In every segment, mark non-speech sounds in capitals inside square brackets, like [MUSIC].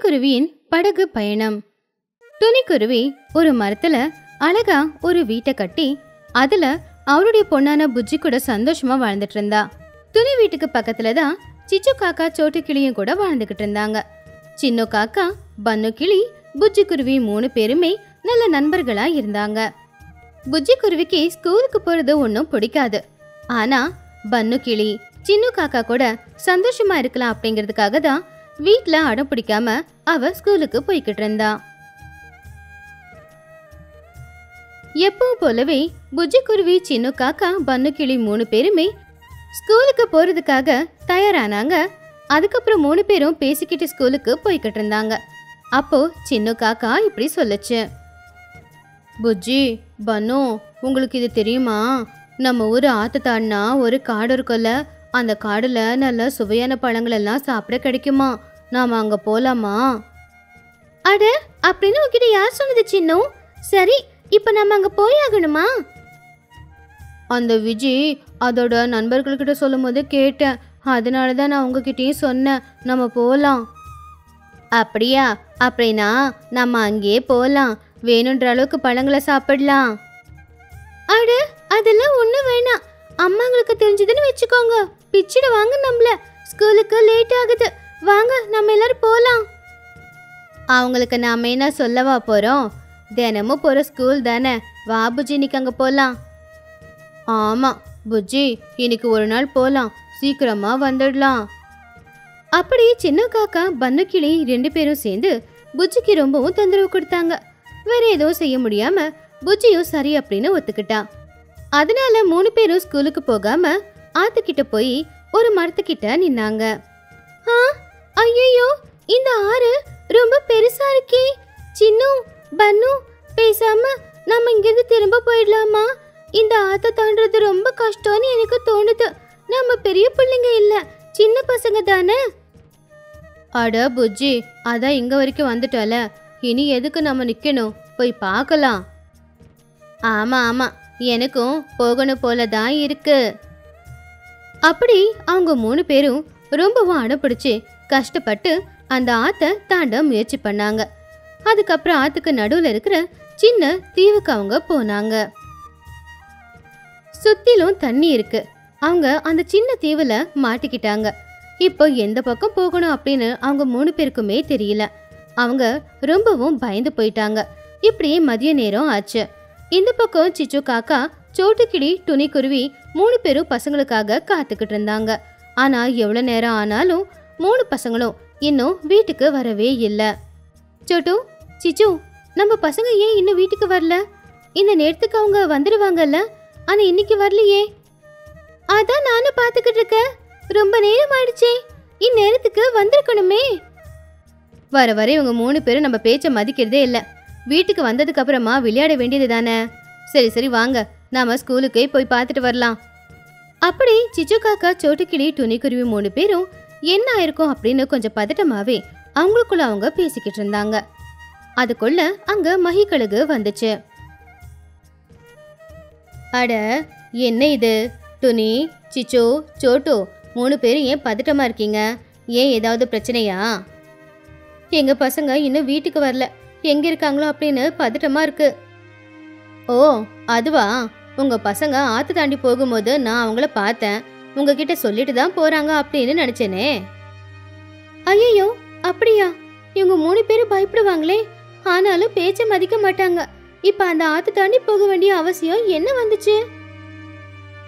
துணிக்குருவியின் படகு பயணம். துணிக்குருவி ஒரு மரத்துல அழகா ஒரு வீட்டை கட்டி அதுல அவருடைய பொண்ணான புஜ்ஜி கூட சந்தோஷமா வாழ்ந்துட்டு இருந்தா. துணி வீட்டுக்கு பக்கத்துல தான் சிச்சு காக்கா சோட்டு கிளியும் கூட வாழ்ந்துகிட்டு இருந்தாங்க. சின்ன காக்கா பன்னு கிளி புஜ்ஜி குருவி மூணு பேருமே நல்ல நண்பர்களா இருந்தாங்க. புஜ்ஜி குருவிக்கு ஸ்கூலுக்கு போறது ஒன்றும் பிடிக்காது. ஆனா பன்னு கிளி சின்ன காக்கா கூட சந்தோஷமா இருக்கலாம் அப்படிங்கிறதுக்காக தான் வீட்ல அடம் பிடிக்காம அவ ஸ்கூலுக்கு போய்கிட்டு இருந்தா. எப்பவும் போலவே புஜ்ஜி குருவி சின்ன காக்கா பன்னு கிளி மூணு பேருமே ஸ்கூலுக்கு போறதுக்காக தயாரானாங்க. அதுக்கப்புறம் மூணு பேரும் பேசிக்கிட்டு ஸ்கூலுக்கு போய்கிட்டு இருந்தாங்க. அப்போ சின்ன காக்கா இப்படி சொல்லுச்சு. புஜ்ஜி பன்னு உங்களுக்கு இது தெரியுமா? நம்ம ஊர் ஆத்து தாண்டினா ஒரு காடு இருக்கும்ல. அந்த காடுல நல்ல சுவையான பழங்கள் எல்லாம் சாப்பிட கிடைக்குமா? நாம அங்க போலாமா? அட அப்படின்னு உங்ககிட்ட யார் சொன்னது சின்னம் சரி இப்ப நம்ம அங்க போய் ஆகணுமா? அந்த விஜி அதோட நண்பர்கள்கிட்ட சொல்லும் போது கேட்டேன். அதனால தான் நான் உங்ககிட்டயும் சொன்னேன். நம்ம போகலாம் அப்படியா? அப்படின்னா நம்ம அங்கேயே போகலாம் வேணுன்ற அளவுக்கு பழங்களை சாப்பிடலாம். அட அதெல்லாம் ஒன்றும் வேணாம். அம்மாங்களுக்கு தெரிஞ்சதுன்னு வச்சுக்கோங்க. பிச்சிட வாங்க நம்மள. ஸ்கூலுக்கு லேட் ஆகுது. வாங்க நம்ம எல்லாரும் போகலாம் அவங்களுக்கு நாம என்ன சொல்லவா போகிறோம் தினமும் போகிற ஸ்கூல் தானே. வா புஜி இன்னைக்கு அங்கே போகலாம் ஆமாம் புஜ்ஜி இன்னைக்கு ஒரு நாள் போகலாம் சீக்கிரமாக வந்துடலாம். அப்படி சின்ன காக்கா பன்னு கிளி ரெண்டு பேரும் சேர்ந்து புஜ்ஜிக்கு ரொம்பவும் தொந்தரவு கொடுத்தாங்க. வேற எதுவும் செய்ய முடியாம புஜ்ஜியும் சரி அப்படின்னு ஒத்துக்கிட்டான் அதனால மூணு பேரும் ஸ்கூலுக்கு போகாம ஆத்துக்கிட்ட போய் ஒரு மரத்துக்கிட்ட நின்னாங்க. ஆ? ஐயோ இந்த ஆறு ரொம்ப பெருசா இருக்கே. சின்னு பன்னு பேசாம நம்ம இங்கிருந்து திரும்ப போயிடலாமா? இந்த ஆத்த தாண்டது ரொம்ப கஷ்டம்னு எனக்கு தோணுது. நம்ம பெரிய பிள்ளைங்க இல்ல சின்ன பசங்க தானே? அட புஜ்ஜி அதான் இங்க வரைக்கும் வந்துட்டோல. இனி எதுக்கு நம்ம நிக்கணும்? போய் பார்க்கலாம். ஆமா ஆமா எனக்கும் போகணும் போல தான் இருக்கு. அப்படி அவங்க மூணு பேரும் ரொம்பவும் அடப்பிடிச்சு கஷ்டப்பட்டு அந்த ஆத்தை தாண்ட முயற்சி பண்ணாங்க. அதுக்கப்புறம் ஆத்துக்கு நடுவில் இருக்கிற சின்ன தீவுக்கு அவங்க போனாங்க. சுத்திலும் தண்ணி இருக்கு. அவங்க அந்த சின்ன தீவுல மாட்டிக்கிட்டாங்க. இப்போ எந்த பக்கம் போகணும் அப்படின்னு அவங்க மூணு பேருக்குமே தெரியல. அவங்க ரொம்பவும் பயந்து போயிட்டாங்க. இப்படி மதிய நேரம் ஆச்சு. இந்த பக்கம் சிச்சு காக்கா சோட்டுக்கிளி துணிக்குருவி மூணு பேரும் பசங்களுக்காக காத்துக்கிட்டு இருந்தாங்க. ஆனா எவ்வளவு நேரம் ஆனாலும் மூணு பசங்களும் இன்னும் வீட்டுக்கு வரவே இல்லை. சோட்டு சிச்சு நம்ம பசங்க ஏன் இன்னும் வீட்டுக்கு வரல? இந்த நேரத்துக்கு அவங்க வந்துடுவாங்கல்ல ஆனால் இன்னைக்கு வரலையே. அதான் நானும் பார்த்துக்கிட்டு இருக்கேன். ரொம்ப நேரம் ஆயிடுச்சே. இந்நேரத்துக்கு வந்திருக்கணுமே. வர வர இவங்க மூணு பேரும் நம்ம பேச்சை மதிக்கிறதே இல்லை. வீட்டுக்கு வந்ததுக்கு அப்புறமா விளையாட வேண்டியது தானே. சரி சரி வாங்க. நாம ஸ்கூலுக்கே போய் பார்த்துட்டு வரலாம். அப்படி சிச்சு காக்கா சோட்டுக்கிளி துணிக்குருவி மூணு பேரும் என்ன ஆயிருக்கும் அப்படின்னு கொஞ்சம் பதட்டமாவே அவங்களுக்குள்ள அவங்க பேசிக்கிட்டு இருந்தாங்க. அதுக்குள்ள அங்க மகிக்கழுகு வந்துச்சு. அட என்ன இது? துணி சிச்சோ சோட்டோ மூணு பேரும் ஏன் பதட்டமா இருக்கீங்க? ஏன் ஏதாவது பிரச்சனையா? எங்க பசங்க இன்னும் வீட்டுக்கு வரல. எங்க இருக்காங்களோ அப்படின்னு பதட்டமா இருக்கு. ஓ அதுவா? உங்க பசங்க ஆத்து தாண்டி போகும்போது நான் அவங்கள பார்த்தேன். உங்ககிட்ட சொல்லிட்டு தான் போறாங்க அப்படின்னு நினைச்சேனே. ஐயோ அப்படியா? இவங்க மூணு பேரும் பயப்படுவாங்களே. ஆனாலும் பேச்ச மதிக்க மாட்டாங்க. இப்ப அந்த ஆத்து தாண்டி போக வேண்டிய அவசியம் என்ன வந்துச்சு?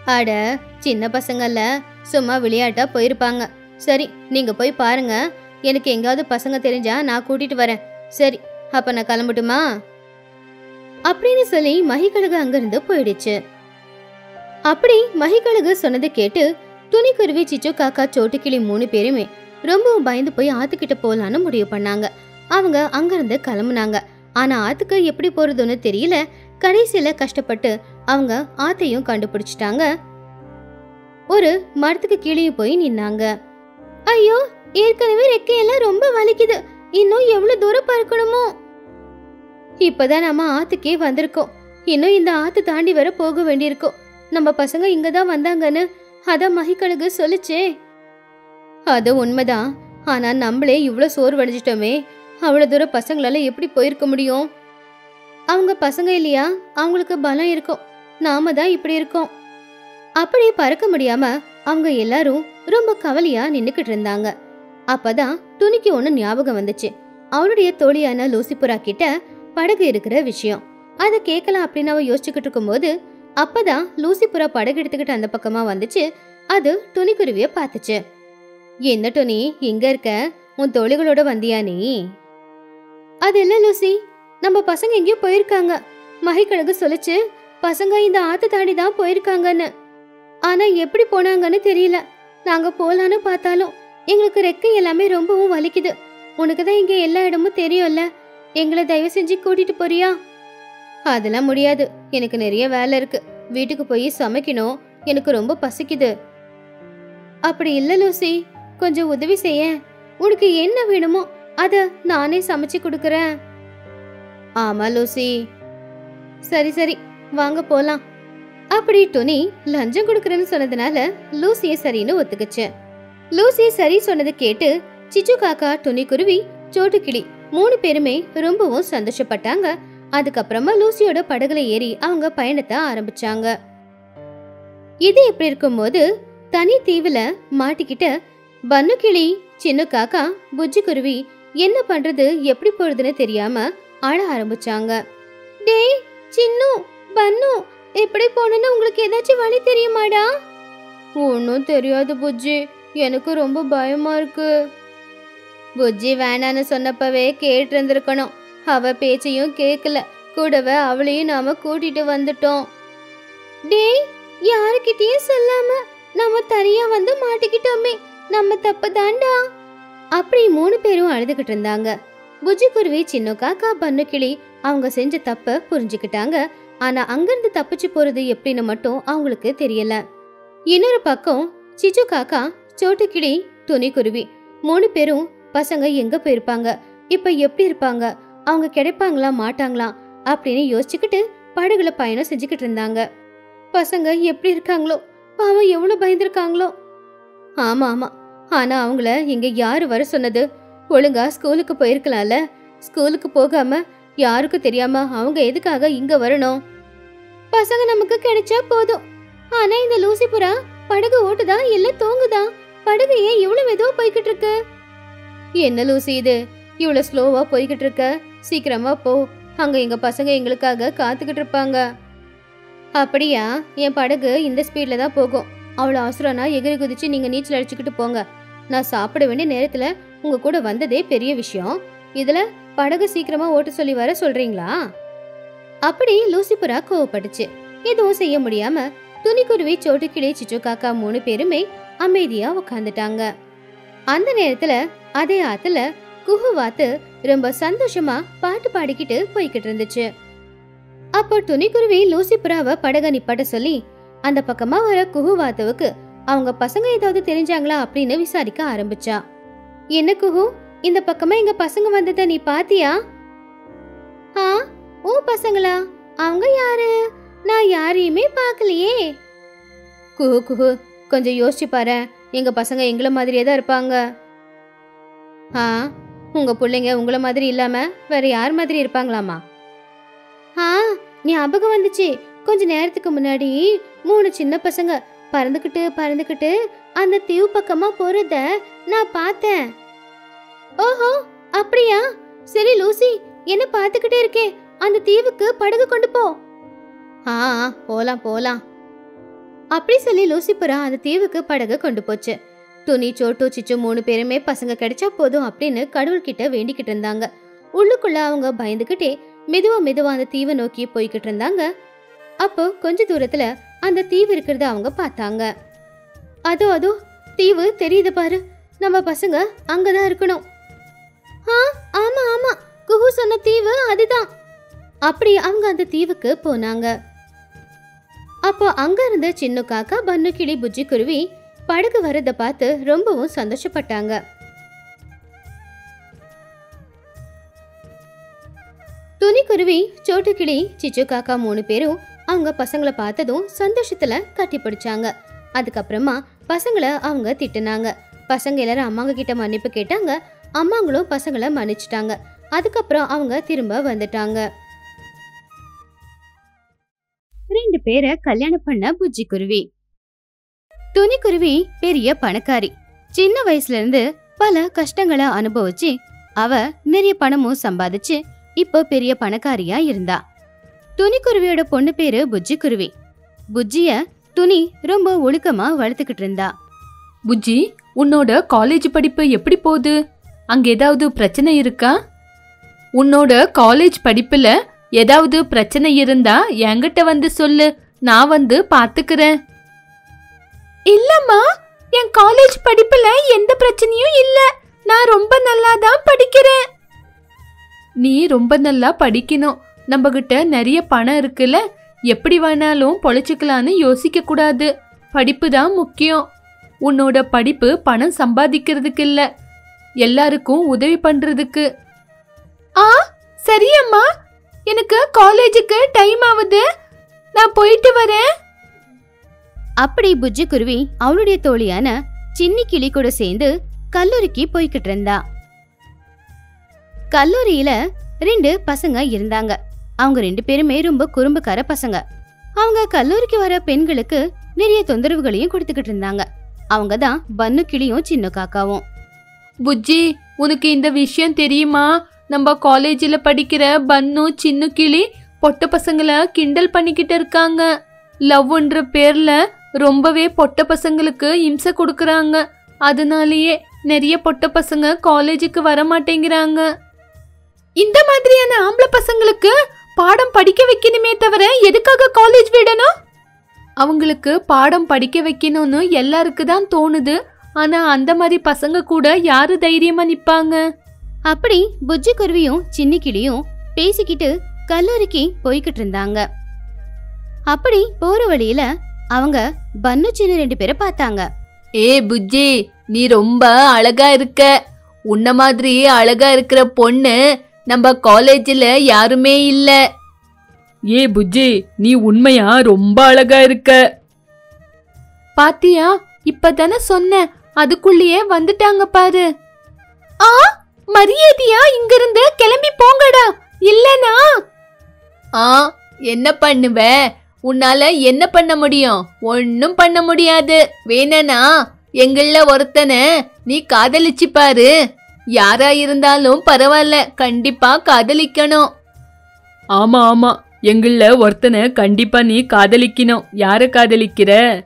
அட சின்ன பசங்கல்ல சும்மா விளையாட்டா போயிருப்பாங்க. சரி நீங்க போய் பாருங்க. எனக்கு எங்காவது பசங்க தெரிஞ்சா நான் கூட்டிட்டு வரேன். சரி அப்ப நான் கிளம்பட்டுமா? அப்படின்னு சொல்லி மகிக்கழுகு அங்கிருந்து போயிடுச்சு. அப்படி மகிக்கழுகு சொன்னதை கேட்டு துணிக்குருவி சிச்சு காக்கா சோட்டுக்கிளி மூணு பேருமே ரொம்பவும் பயந்து போய் ஆத்துக்கிட்ட போலான்னு முடிவு பண்ணாங்க. அவங்க அங்கிருந்து கிளம்புனாங்க. ஆனா ஆத்துக்கு எப்படி போறதுன்னு தெரியல. கடைசியில கஷ்டப்பட்டு அவங்க ஆத்தையும் கண்டுபிடிச்சிட்டாங்க. ஒரு மரத்துக்கு கீழே போய் நின்னாங்க. ஐயோ ஏற்கனவே ரெக்கையெல்லாம் ரொம்ப வலிக்குது. இன்னும் எவ்வளவு தூரம் பறக்கணுமோ? இப்பதான் நம்ம ஆத்துக்கே வந்திருக்கோம். இன்னும் இந்த ஆத்து தாண்டி வர போக வேண்டியிருக்கோம். நம்ம பசங்க இங்க தான் வந்தாங்கன்னு அதான் மகிக்கழுகு சொல்லுச்சே. அது உண்மைதான். ஆனா நம்மளே இவ்ளோ சோர்வடைஞ்சிட்டோமே அவ்வளோ தூரம் பசங்களால எப்படி போயிருக்க முடியும்? அவங்க பசங்க இல்லையா? அவங்களுக்கு பலம் இருக்கும். நாம தான் இப்படி இருக்கோம். அப்படி பறக்க முடியாம அவங்க எல்லாரும் ரொம்ப கவலையா நின்னுக்கிட்டு இருந்தாங்க. அப்பதான் துணிக்கு ஒண்ணு ஞாபகம் வந்துச்சு. அவளுடைய தோழியான லூசிபுரா கிட்ட படகு இருக்கிற விஷயம். அதை கேட்கலாம் அப்படின்னு அவ யோசிச்சுக்கிட்டு இருக்கும்போது அப்பதான் லூசிபுரா படகு எடுத்துக்கிட்டு அந்த பக்கமா வந்துச்சு. அது துணிக்குருவிய பார்த்துச்சு. என்ன துணி இங்க இருக்க? உன் தோழிகளோட வந்தியா நீ? அது இல்ல லூசி? நம்ம பசங்க எங்கேயோ போயிருக்காங்க. மகிக்கழகு சொல்லுச்சு. பசங்க இந்த ஆத்து தாண்டி தான் போயிருக்காங்கன்னு. ஆனா எப்படி போனாங்கன்னு தெரியல. நாங்க போலான்னு பார்த்தாலும் எங்களுக்கு ரெக்கை எல்லாமே ரொம்பவும் வலிக்குது. உனக்கு தான் இங்க எல்லா இடமும் தெரியும்ல. எங்களை தயவு செஞ்சு கூட்டிட்டு போறியா? அதெல்லாம் முடியாது. எனக்கு நிறைய வேலை இருக்கு. வீட்டுக்கு போய் சமைக்கணும். எனக்கு ரொம்ப பசிக்குது. அப்படி இல்ல லூசி. கொஞ்சம் உதவி செய்ய. உனக்கு என்ன வேணுமோ அத நானே சமைச்சு கொடுக்கறேன். ஆமா லூசி. சரி சரி. வாங்க போலாம். அப்படி டொனி லஞ்சம் கொடுக்கறேன்னு சொன்னதுனால லூசிய சரின்னு ஒத்துக்குச்சு. லூசி சரி சொன்னதை கேட்டு சிச்சு காக்கா டொனி குருவி சோட்டு கிளி மூணு பேருமே ரொம்பவும் சந்தோஷப்பட்டாங்க. அதுக்கப்புறமா லூசியோட படகுல ஏறி அவங்க பயணத்தை ஆரம்பிச்சாங்க. இது எப்படி இருக்கும்போது தனி தீவுல மாட்டிக்கிட்ட பன்னு கிளி சின்ன காக்கா புஜ்ஜி குருவி என்ன பண்றது எப்படி போறதுன்னு தெரியாம அழ ஆரம்பிச்சாங்க. டேய் சின்னு பன்னு எப்படி போனேன்னு உங்களுக்கு ஏதாச்சும் வழி தெரியுமாடா? ஒன்றும் தெரியாது புஜ்ஜி எனக்கு ரொம்ப பயமா இருக்கு. புஜ்ஜி வேணான்னு சொன்னப்பவே கேட்டு இருந்திருக்கணும் அவ பேச்சையும் கேட்கல கூடவே அவளையும் நாம கூட்டிட்டு வந்துட்டோம். டேய் யாருக்கிட்டயும் சொல்லாம நம்ம தனியா வந்து மாட்டிக்கிட்டோமே. நம்ம தப்பு தாண்டா அப்படி மூணு பேரும் அழுதுகிட்டு இருந்தாங்க. புஜ்ஜி குருவி சின்ன காக்கா பண்ணு கிளி அவங்க செஞ்ச தப்ப புரிஞ்சுக்கிட்டாங்க. ஆனா அங்கிருந்து தப்பிச்சு போறது எப்படின்னு மட்டும் அவங்களுக்கு தெரியல. இன்னொரு பக்கம் சிச்சு காக்கா சோட்டு கிளி துணி குருவி மூணு பேரும் பசங்க எங்க போயிருப்பாங்க? இப்ப எப்படி இருப்பாங்க? அவங்க கிடைப்பாங்களா மாட்டாங்களா அப்படின்னு யோசிச்சுக்கிட்டு படகுல பயணம் செஞ்சுக்கிட்டு இருந்தாங்க. பசங்க எப்படி இருக்காங்களோ பாவம் எவ்வளவு பயந்துருக்காங்களோ. ஆமா ஆமா. ஆனா அவங்கள இங்க யாரு வர சொன்னது? ஒழுங்கா ஸ்கூலுக்கு போயிருக்கலாம்ல? ஸ்கூலுக்கு போகாம யாருக்கும் தெரியாம அவங்க எதுக்காக இங்க வரணும்? பசங்க நமக்கு கிடைச்சா போதும். ஆனா இந்த லூசிபுரா படகு ஓட்டுதா இல்ல தூங்குதா? படகு ஏன் இவ்வளவு மெதுவா போய்கிட்டு இருக்கு? என்ன லூசி இது? இவ்வளவு ஸ்லோவா போய்கிட்டு இருக்க? சீக்கிரமா போ. அங்க எங்க பசங்க எங்களுக்காக காத்துக்கிட்டு இருப்பாங்க. அப்படியா? என் படகு இந்த ஸ்பீட்ல தான் போகும். அவ்வளோ அவசரம்னா எகிரி குதிச்சு நீங்க நீச்சல் அடிச்சுக்கிட்டு போங்க. நான் சாப்பிட வேண்டிய நேரத்துல உங்க கூட வந்ததே பெரிய விஷயம். இதுல படகு சீக்கிரமா ஓட்ட சொல்லி வர சொல்றீங்களா? அப்படி லூசிபுரா கோவப்பட்டுச்சு. எதுவும் செய்ய முடியாம துணிக்குருவி சோட்டுக்கிளி சிச்சு காக்கா மூணு பேருமே அமைதியா உட்காந்துட்டாங்க அந்த நேரத்துல அதே ஆத்துல குஹு வாத்து ரொம்ப சந்தோஷமா பாட்டு பாடிக்கிட்டு போய்கிட்டு இருந்துச்சு. அப்போ துணிக்குருவி லூசி புறாவை படக நிப்பாட்ட சொல்லி அந்த பக்கமா வர குஹுவாத்துவுக்கு அவங்க பசங்க ஏதாவது தெரிஞ்சாங்களா அப்படின்னு விசாரிக்க ஆரம்பிச்சா. என்ன குஹு இந்த பக்கமா எங்க பசங்க வந்தத நீ பாத்தியா? ஆ ஓ பசங்களா? அவங்க யாரு? நான் யாரையுமே பார்க்கலையே குஹு குஹு கொஞ்சம் யோசிச்சு பாரு எங்க பசங்க எங்களை மாதிரியே தான் இருப்பாங்க. ஆ உங்கள் பிள்ளைங்க உங்களை மாதிரி இல்லாமல் வேற யார் மாதிரி இருப்பாங்களாமா? ஆ ஞாபகம் வந்துச்சு. கொஞ்ச நேரத்துக்கு முன்னாடி மூணு சின்ன பசங்க பறந்துக்கிட்டு பறந்துக்கிட்டு அந்த தீவு பக்கமா போறத நான் பார்த்தேன். ஓஹோ அப்படியா? சரி லூசி என்ன பார்த்துக்கிட்டே இருக்கே. அந்த தீவுக்கு படகு கொண்டு போ. ஆ ஆ, போலாம் போலாம். அப்படி சொல்லி லூசிபுரா அந்த தீவுக்கு படகு கொண்டு போச்சு. துணி சோட்டு சிச்சு மூணு பேருமே பசங்க கிடைச்சா போதும் அப்படின்னு கடவுள்கிட்ட வேண்டிக்கிட்டு இருந்தாங்க. உள்ளுக்குள்ள அவங்க பயந்துகிட்டே மெதுவா மெதுவா அந்த தீவை நோக்கி போய்கிட்டு இருந்தாங்க. அப்போ கொஞ்ச தூரத்துல அந்த தீவு இருக்கிறத அவங்க பார்த்தாங்க. அதோ அதோ தீவு தெரியுது பாரு. நம்ம பசங்க அங்கதான் இருக்கணும். ஆ ஆமா ஆமா. குஹு சொன்ன தீவு அதுதான். அப்படி அவங்க அந்த தீவுக்கு போனாங்க. அப்போ அங்க இருந்த சின்ன காக்கா பன்னு கிளி புஜ்ஜி குருவி படகு வரதை பார்த்து ரொம்பவும் சந்தோஷப்பட்டாங்க. துணிக்குருவி சோட்டுக்கிளி சிச்சு காக்கா மூணு பேரும் அவங்க பசங்களை பார்த்ததும் சந்தோஷத்துல கட்டி பிடிச்சாங்க. அதுக்கப்புறமா பசங்களை அவங்க திட்டுனாங்க. பசங்க எல்லாரும் அம்மாங்க கிட்ட மன்னிப்பு கேட்டாங்க. அம்மாங்களும் பசங்களை மன்னிச்சிட்டாங்க. அதுக்கப்புறம் அவங்க திரும்ப வந்துட்டாங்க. ரெண்டு பேரை கல்யாணம் பண்ண புஜ்ஜி குருவி. துணிக்குருவி பெரிய பணக்காரி. சின்ன வயசுல இருந்து பல கஷ்டங்களை அனுபவிச்சு அவ நிறைய பணமும் சம்பாதிச்சு இப்போ பெரிய பணக்காரியா இருந்தா. துணிக்குருவியோட பொண்ணு பேரு புஜ்ஜி குருவி புஜ்ஜிய துணி ரொம்ப ஒழுக்கமா வளர்த்துக்கிட்டு இருந்தா. புஜ்ஜி உன்னோட காலேஜ் படிப்பு எப்படி போகுது? அங்க ஏதாவது பிரச்சனை இருக்கா? உன்னோட காலேஜ் படிப்புல ஏதாவது பிரச்சனை இருந்தா என்கிட்ட வந்து சொல்லு. நான் வந்து பாத்துக்கிறேன். இல்லம்மா என் காலேஜ் படிப்புல எந்த பிரச்சனையும் இல்ல. நான் ரொம்ப நல்லா தான் படிக்கிறேன். நீ ரொம்ப நல்லா படிக்கணும். நம்ம கிட்ட நிறைய பணம் இருக்குல்ல? எப்படி வேணாலும் பொழைச்சிக்கலான்னு யோசிக்க கூடாது. படிப்பு தான் முக்கியம். உன்னோட படிப்பு பணம் சம்பாதிக்கிறதுக்கு இல்ல. எல்லாருக்கும் உதவி பண்றதுக்கு. ஆ சரி அம்மா எனக்கு காலேஜுக்கு டைம் ஆகுது. நான் போயிட்டு வரேன். அப்படி புஜ்ஜி குருவி அவளுடைய தோழியான சின்னி கிளி கூட சேர்ந்து கல்லூரிக்கு போய்கிட்டு இருந்தா. கல்லூரியில ரெண்டு பசங்க இருந்தாங்க. அவங்க ரெண்டு பேருமே ரொம்ப குறும்புக்கார பசங்க. அவங்க கல்லூரிக்கு வர பெண்களுக்கு நிறைய தொந்தரவுகளையும் கொடுத்துக்கிட்டு இருந்தாங்க. அவங்க தான் பன்னு கிளியும் சின்ன காக்காவும். புஜ்ஜி உனக்கு இந்த விஷயம் தெரியுமா? நம்ம காலேஜில் படிக்கிற பன்னு சின்ன கிளி பொட்ட பசங்களை கிண்டல் பண்ணிக்கிட்டு இருக்காங்க. லவ்ன்ற பேர்ல ரொம்பவே பொட்ட பசங்களுக்கு இம்சை கொடுக்குறாங்க. அதனாலேயே நிறைய பொட்ட பசங்க காலேஜுக்கு வர மாட்டேங்கிறாங்க இந்த மாதிரியான ஆம்பளை பசங்களுக்கு பாடம் படிக்க வைக்கணுமே தவிர எதுக்காக காலேஜ் விடணும்? அவங்களுக்கு பாடம் படிக்க வைக்கணும்னு எல்லாருக்கு தான் தோணுது. ஆனா அந்த மாதிரி பசங்க கூட யாரு தைரியமா நிப்பாங்க? அப்படி புஜ்ஜி குருவியும் சின்ன கிளியும் பேசிக்கிட்டு கல்லூரிக்கு போய்கிட்டு இருந்தாங்க. அப்படி போற வழியில அவங்க பன்னு சின்ன ரெண்டு பேரை பார்த்தாங்க. ஏ புஜ்ஜி நீ ரொம்ப அழகா இருக்க. உன்ன மாதிரி அழகா இருக்கிற பொண்ணு நம்ம காலேஜ்ல யாருமே இல்ல. ஏ புஜ்ஜி நீ உண்மையா ரொம்ப அழகா இருக்க. பாத்தியா இப்பதானே சொன்ன அதுக்குள்ளேயே வந்துட்டாங்க பாரு. ஆ மரியாதையா இங்கிருந்து கிளம்பி போங்கடா இல்லனா? ஆ என்ன பண்ணுவ? உன்னால என்ன பண்ண முடியும்? ஒன்னும் பண்ண முடியாது. வேணனா எங்கள ஒருத்தனை நீ காதலிச்சு பாரு. யாரா இருந்தாலும் பரவாயில்ல கண்டிப்பா காதலிக்கணும். ஆமா ஆமா. எங்கள ஒருத்தனை கண்டிப்பா நீ காதலிக்கணும். யார காதலிக்கிற?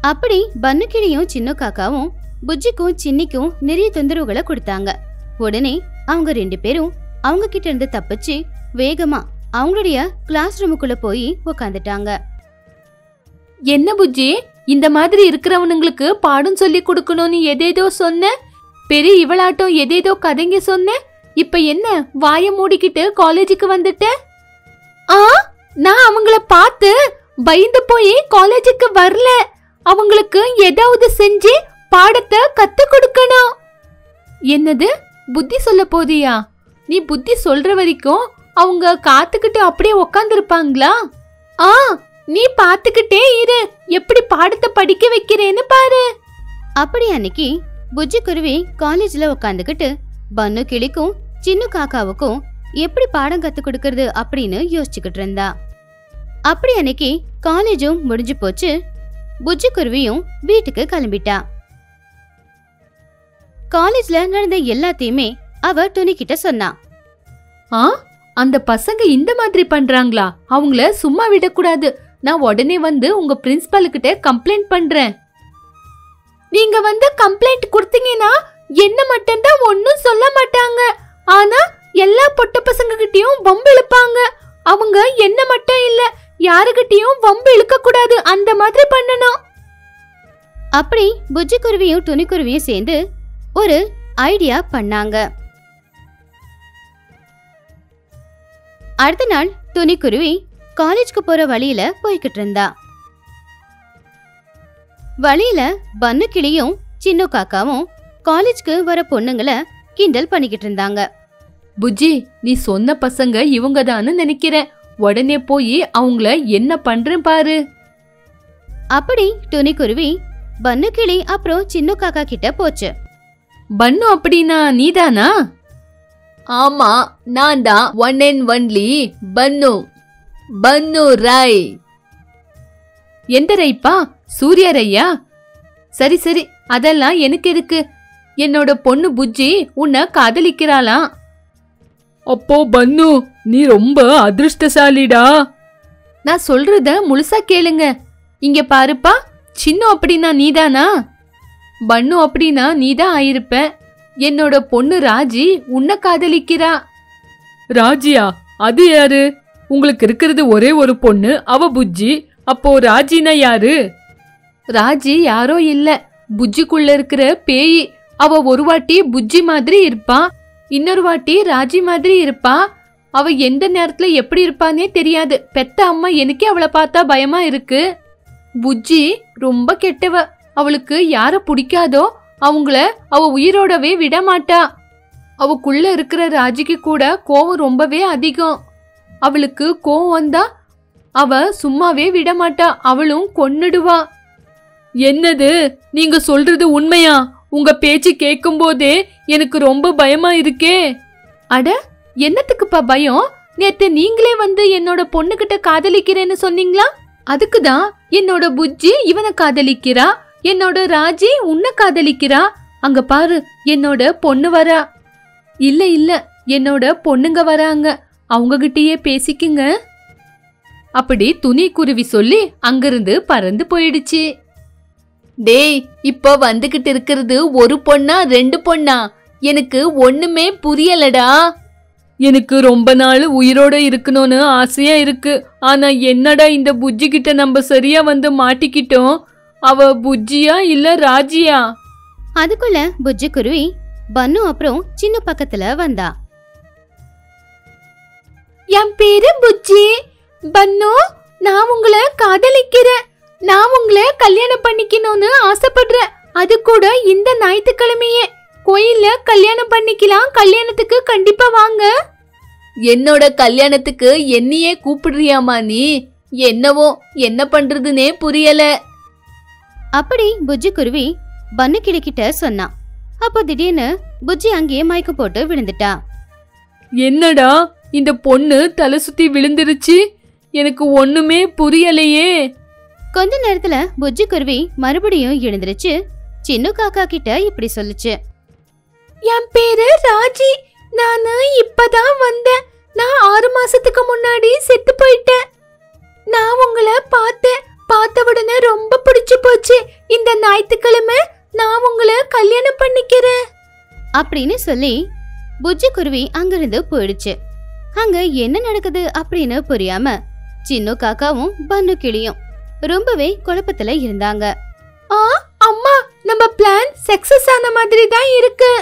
அப்படி பன்னு கிளியும் சின்ன காக்காவும் புஜ்ஜிக்கும் சின்னிக்கும் நிறைய தொந்தரவுகளை கொடுத்தாங்க. உடனே அவங்க ரெண்டு பேரும் அவங்க கிட்ட இருந்து தப்பிச்சு வேகமா அவங்களுடைய கிளாஸ் ரூமுக்குள்ள போய் உக்காந்துட்டாங்க. என்ன புஜ்ஜி? இந்த மாதிரி இருக்கிறவனுங்களுக்கு பாடம் சொல்லி கொடுக்கணும்னு எதேதோ சொன்ன? பெரிய இவளாட்டம் எதேதோ கதைங்க சொன்ன? இப்ப என்ன வாய மூடிக்கிட்டு காலேஜுக்கு வந்துட்ட? ஆ? நான் அவங்கள பார்த்து பயந்து போய் காலேஜுக்கு வரல. அவங்களுக்கு ஏதாவது செஞ்சு பாடத்தை கத்து கொடுக்கணும். என்னது? புத்தி சொல்ல போதியா? நீ புத்தி சொல்ற வரைக்கும் அவங்க காத்துக்கிட்டு அப்படியே உக்காந்துருப்பாங்களா? ஆ நீ பாத்துக்கிட்டே இரு. எப்படி பாடத்தை படிக்க வைக்கிறேன்னு பாரு. அப்படி அன்னைக்கு புஜ்ஜி குருவி காலேஜ்ல உக்காந்துக்கிட்டு பன்னு கிளிக்கும் சின்ன காக்காவுக்கும் எப்படி பாடம் கத்து கொடுக்கறது அப்படின்னு யோசிச்சுக்கிட்டு இருந்தா. அப்படி அன்னைக்கு காலேஜும் முடிஞ்சு போச்சு. புஜ்ஜி குருவியும் வீட்டுக்கு கிளம்பிட்டா. காலேஜ்ல நடந்த எல்லாத்தையுமே அவ துணி கிட்ட சொன்னா. ஆ? அந்த பசங்க இந்த மாதிரி பண்றாங்களா? அவங்கள சும்மா விடக்கூடாது. நான் உடனே வந்து உங்க பிரின்சிபாலுக்கிட்ட கம்ப்ளைண்ட் பண்றேன். நீங்க வந்து கம்ப்ளைண்ட் கொடுத்தீங்கன்னா என்ன மட்டும்தான் ஒன்னும் சொல்ல மாட்டாங்க. ஆனா எல்லா பொட்ட பசங்க கிட்டயும் வம்பு இழுப்பாங்க. அவங்க என்ன மட்டும் இல்ல யாருகிட்டயும் வம்பு இழுக்க கூடாது அந்த மாதிரி பண்ணணும். அப்படி புஜ்ஜி குருவியும் துணிக்குருவியும் சேர்ந்து ஒரு ஐடியா பண்ணாங்க. அடுத்த நாள் துணி குருவி காலேஜ்க்கு போற வழியில போய்கிட்டு இருந்தா. வழியில பன்னு கிளியும் சின்ன காக்காவும் காலேஜ்க்கு வர பொண்ணுங்களை கிண்டல் பண்ணிக்கிட்டு இருந்தாங்க. புஜ்ஜி நீ சொன்ன பசங்க இவங்க நினைக்கிறேன். உடனே போய் அவங்கள என்ன பண்றேன் பாரு. அப்படி துணி குருவி பன்னு கிளி அப்புறம் சின்ன காக்கா கிட்ட போச்சு. பன்னு அப்படின்னா நீதானா? ஆமா நான் தான் one and only Bunnu. Bunnu Roy. எந்த ரைப்பா சூர்யா ரையா? சரி சரி அதெல்லாம் எனக்கு எதுக்கு? என்னோட பொண்ணு புஜ்ஜி உன்னை காதலிக்கிறாளாம் அப்போ பன்னு நீ ரொம்ப அதிர்ஷ்டசாலிடா. நான் சொல்றத முழுசா கேளுங்க. இங்க பாருப்பா சின்ன அப்படின்னா நீதானா? பன்னு அப்படின்னா நீதான் ஆயிருப்ப. என்னோட பொண்ணு ராஜி உன்னை காதலிக்கிறா. ராஜியா அது யாரு? உங்களுக்கு இருக்கிறது ஒரே ஒரு பொண்ணு அவ புஜ்ஜி. அப்போ ராஜினா யாரு? ராஜி யாரோ இல்ல. புஜ்ஜிக்குள்ள இருக்கிற பேய். அவ ஒரு வாட்டி புஜ்ஜி மாதிரி இருப்பா. இன்னொரு வாட்டி ராஜி மாதிரி இருப்பா. அவ எந்த நேரத்துல எப்படி இருப்பானே தெரியாது. பெத்த அம்மா எனக்கே அவளை பார்த்தா பயமா இருக்கு. புஜ்ஜி ரொம்ப கெட்டவ. அவளுக்கு யார பிடிக்காதோ அவங்கள அவ உயிரோடவே விடமாட்டா. அவக்குள்ள இருக்கிற ராஜிக்கு கூட கோவம் ரொம்பவே அதிகம். அவளுக்கு கோவம் வந்தா அவ சும்மாவே விடமாட்டா. அவளும் கொன்னுடுவா. என்னது? நீங்க சொல்றது உண்மையா? உங்க பேச்சு கேட்கும் போதே எனக்கு ரொம்ப பயமா இருக்கே. அட என்னத்துக்குப்பா பயம்? நேத்து நீங்களே வந்து என்னோட பொண்ணுகிட்ட காதலிக்கிறேன்னு சொன்னீங்களா? அதுக்கு தான் என்னோட புஜ்ஜி இவனை காதலிக்கிறா. என்னோட ராஜி உன்னை காதலிக்கிறா. அங்க பாரு என்னோட பொண்ணு வரா. இல்ல இல்ல என்னோட பொண்ணுங்க வராங்க. அவங்க கிட்டயே பேசிக்குங்க. அப்படி துணி குருவி சொல்லி அங்கிருந்து பறந்து போயிடுச்சு. டேய் இப்போ வந்துகிட்டு இருக்கிறது ஒரு பொண்ணா ரெண்டு பொண்ணா? எனக்கு ஒண்ணுமே புரியலடா. எனக்கு ரொம்ப நாள் உயிரோட இருக்கணும்னு ஆசையா இருக்கு. ஆனா என்னடா இந்த புஜ்ஜி கிட்ட நம்ம சரியா வந்து மாட்டிக்கிட்டோம்? அவ புஜ்ஜியா இல்ல ராஜியா? அதுக்குள்ள புஜ்ஜி குருவி பன்னு அப்புறம் சின்ன பக்கத்துல வந்தா. என் பேரு புஜ்ஜி. பன்னு நான் உங்களை காதலிக்கிறேன். நான் உங்களை கல்யாணம் பண்ணிக்கணும்னு ஆசைப்படுறேன். அது கூட இந்த ஞாயிற்றுக்கிழமையே. கோயில்ல கல்யாணம் பண்ணிக்கலாம். கல்யாணத்துக்கு கண்டிப்பா வாங்க. என்னோட கல்யாணத்துக்கு என்னையே கூப்பிடுறியாமா நீ? என்னவோ என்ன பண்றதுனே புரியல. அப்படி புஜ்ஜி குருவி பன்னு கிட்ட சொன்னான் அப்போ திடீர்னு புஜ்ஜி அங்கேயே மயக்கம் போட்டு விழுந்துட்டா. என்னடா? இந்த பொண்ணு தலை சுத்தி விழுந்துருச்சு. எனக்கு ஒண்ணுமே புரியலையே. கொஞ்ச நேரத்துல புஜ்ஜி குருவி மறுபடியும் எழுந்திருச்சு. சின்ன காக்கா கிட்ட இப்படி சொல்லுச்சு. என் பேரு ராஜி. நானு இப்பதான் வந்தேன். நான் ஆறு மாசத்துக்கு முன்னாடி செத்து அப்படின்னு சொல்லி புஜ்ஜி குருவி அங்கிருந்து போயிடுச்சு. அங்க என்ன நடக்குது அப்படின்னு புரியாம சின்ன காக்காவும் பன்னு கிளியும் ரொம்பவே குழப்பத்துல இருந்தாங்க. ஆ அம்மா நம்ம பிளான் சக்சஸ் ஆன மாதிரி தான் இருக்கு.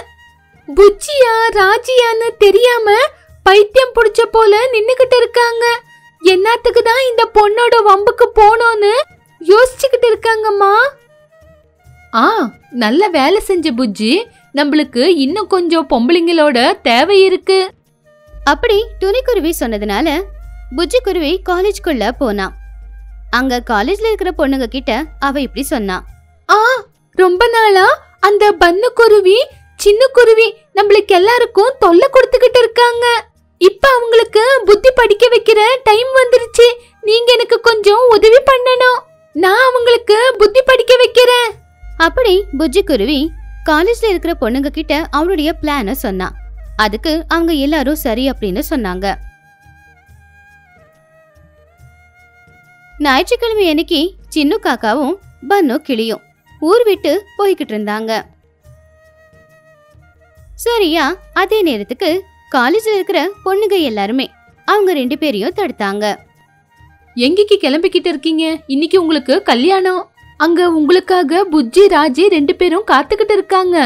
புஜ்ஜியா ராஜியான்னு தெரியாம பைத்தியம் புடிச்ச போல நின்னுகிட்டு இருக்காங்க. என்னத்துக்கு தான் இந்த பொண்ணோட வம்புக்கு போனோன்னு யோசிச்சுக்கிட்டு இருக்காங்கம்மா. ஆ நல்ல வேலை செஞ்ச புஜ்ஜி. நம்மளுக்கு இன்னும் கொஞ்சம் பொம்பளைங்களோட தேவை இருக்கு. அப்படி துணிக்குருவி சொன்னதுனால புஜ்ஜி குருவி காலேஜ்குள்ள போனான் அங்க காலேஜ்ல இருக்கிற பொண்ணுங்க கிட்ட அவ இப்படி சொன்னா. ஆ ரொம்ப நாளா அந்த பன்னு குருவி சின்ன குருவி நம்மளுக்கு எல்லாருக்கும் தொல்லை கொடுத்துக்கிட்டு இருக்காங்க. இப்ப அவங்களுக்கு புத்தி படிக்க வைக்கிற டைம் வந்துருச்சு. நீங்க எனக்கு கொஞ்சம் உதவி பண்ணணும். நான் அவங்களுக்கு புத்தி படிக்க வைக்கிறேன். அப்படி புஜ்ஜி குருவி காலேஜ்ல இருக்கிற பொண்ணுங்க கிட்ட அவளுடைய பிளான சொன்னான் அதுக்கு அவங்க எல்லாரும் சரி அப்படின்னு சொன்னாங்க. ஞாயிற்றுக்கிழமை அன்னைக்கு சின்ன காக்காவும் பன்னு கிளியும் ஊர் விட்டு போய்கிட்டு இருந்தாங்க. சரியா அதே நேரத்துக்கு காலேஜ்ல இருக்கிற பொண்ணுங்க எல்லாருமே அவங்க ரெண்டு பேரையும் தடுத்தாங்க. எங்கேக்கு கிளம்பிக்கிட்டு இருக்கீங்க? இன்னைக்கு உங்களுக்கு கல்யாணம். அங்க உங்களுக்காக புஜ்ஜி ராஜி ரெண்டு பேரும் காத்துக்கிட்டு இருக்காங்க.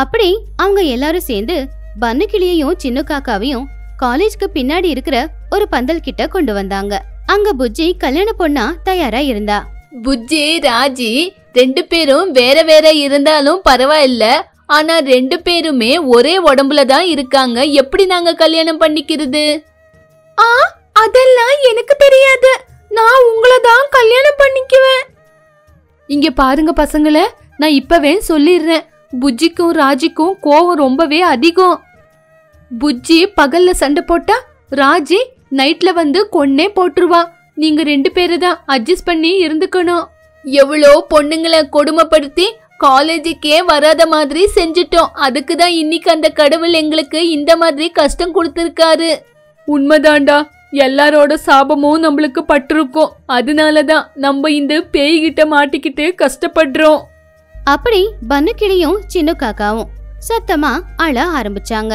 அப்படி அவங்க எல்லாரும் சேர்ந்து பன்னு கிளியையும் சின்ன காக்காவையும் காலேஜ்க்கு பின்னாடி இருக்கிற ஒரு பந்தல் கிட்ட கொண்டு வந்தாங்க. அங்க புஜ்ஜி கல்யாண பொண்ணா தயாரா இருந்தா. புஜ்ஜி ராஜி ரெண்டு பேரும் வேற வேற இருந்தாலும் பரவாயில்ல. ஆனா ரெண்டு பேருமே ஒரே உடம்புல தான் இருக்காங்க. எப்படி நாங்க கல்யாணம் பண்ணிக்கிறது? ஆ அதெல்லாம் எனக்கு தெரியாது. நான் உங்களை தான் கல்யாணம் பண்ணிக்குவேன். இங்க பாருங்க பசங்களே நான் இப்பவே சொல்லிடுறேன். புஜ்ஜிக்கும் ராஜிக்கும் கோவம் ரொம்பவே அதிகம். புஜ்ஜி பகல்ல சண்டை போட்டா ராஜி நைட்ல வந்து கொன்னே போட்டுருவா. நீங்க ரெண்டு பேரு தான் அட்ஜஸ்ட் பண்ணி இருந்துக்கணும். எவ்வளோ பொண்ணுங்களை கொடுமைப்படுத்தி காலேஜுக்கே வராத மாதிரி செஞ்சுட்டோம். அதுக்கு தான் இன்னைக்கு அந்த கடவுள் எங்களுக்கு இந்த மாதிரி கஷ்டம் கொடுத்துருக்காரு. உண்மைதான்டா. எல்லாரோட சாபமும் நம்மளுக்கு பட்டிருக்கும். அதனாலதான் நம்ம இந்த பேய்கிட்ட மாட்டிக்கிட்டு கஷ்டப்படுறோம். அப்படி பன்னுக்கிளியும் சின்ன காக்காவும் சத்தமா அழ ஆரம்பிச்சாங்க.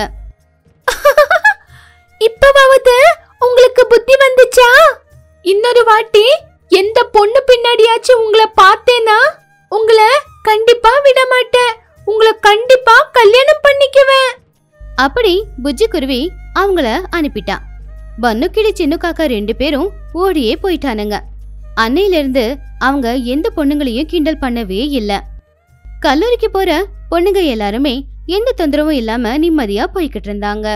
[LAUGHS] இப்பவாவது உங்களுக்கு புத்தி வந்துச்சா? இன்னொரு வாட்டி எந்த பொண்ணு பின்னாடியாச்சும் உங்களை பார்த்தேனா உங்களை கண்டிப்பா விட மாட்டேன் உங்களை கண்டிப்பா கல்யாணம் பண்ணிக்குவேன். அப்படி புஜ்ஜி குருவி அவங்கள அனுப்பிட்டான் பன்னுக்கிளி சின்ன காக்கா ரெண்டு பேரும் ஓடியே போயிட்டானுங்க. அன்னையில இருந்து அவங்க எந்த பொண்ணுங்களையும் கிண்டல் பண்ணவே இல்ல. கல்லூரிக்கு போற பொண்ணுங்க எல்லாருமே எந்த தொந்தரவும் இல்லாம நிம்மதியா போய்கிட்டு இருந்தாங்க.